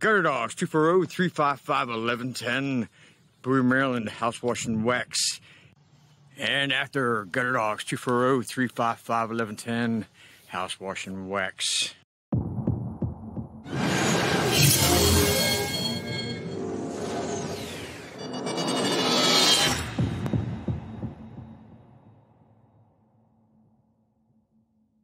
Gutter Dogs 240 355 1110. Bowie, Maryland, House Wash and Wax. And after Gutter Dogs 240 355 1110, House Wash and Wax.